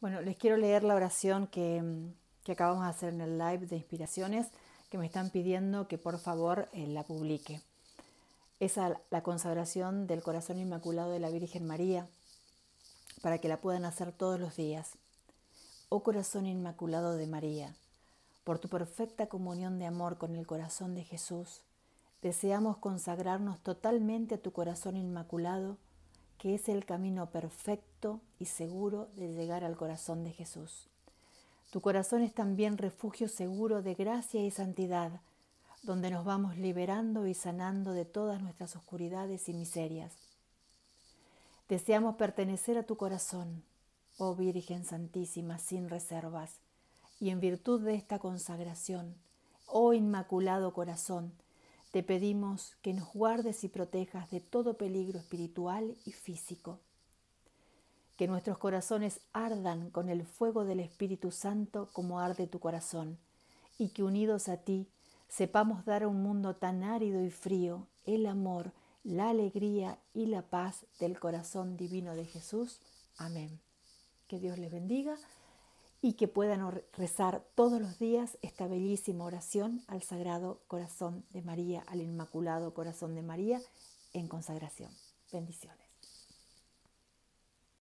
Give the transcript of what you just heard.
Bueno, les quiero leer la oración que, acabamos de hacer en el live de inspiraciones, que me están pidiendo que por favor eh, la publique. Es la consagración del corazón inmaculado de la Virgen María, para que la puedan hacer todos los días. Oh corazón inmaculado de María, por tu perfecta comunión de amor con el corazón de Jesús, deseamos consagrarnos totalmente a tu corazón inmaculado que es el camino perfecto y seguro de llegar al corazón de Jesús. Tu corazón es también refugio seguro de gracia y santidad, donde nos vamos liberando y sanando de todas nuestras oscuridades y miserias. Deseamos pertenecer a tu corazón, oh Virgen Santísima, sin reservas, y en virtud de esta consagración, oh Inmaculado Corazón, te pedimos que nos guardes y protejas de todo peligro espiritual y físico. Que nuestros corazones ardan con el fuego del Espíritu Santo como arde tu corazón, y que unidos a ti sepamos dar a un mundo tan árido y frío el amor, la alegría y la paz del corazón divino de Jesús. Amén. Que Dios les bendiga y que puedan rezar todos los días esta bellísima oración al Sagrado Corazón de María, al Inmaculado Corazón de María en consagración. Bendiciones.